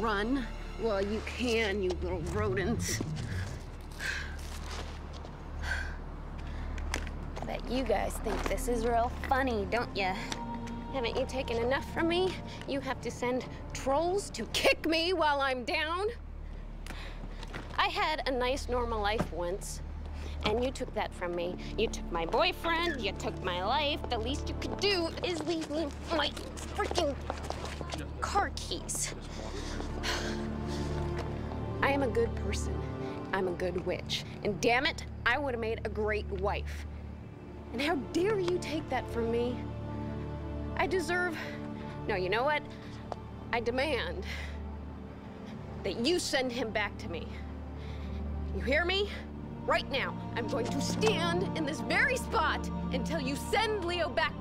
run? Well, you can, you little rodents. Bet you guys think this is real funny, don't you? Haven't you taken enough from me? You have to send trolls to kick me while I'm down? I had a nice normal life once, and you took that from me. You took my boyfriend, you took my life. The least you could do is leave me my freaking car keys. I am a good person. I'm a good witch. And damn it, I would have made a great wife. And how dare you take that from me? I deserve. No, you know what? I demand that you send him back to me. You hear me? Right now, I'm going to stand in this very spot until you send Leo back.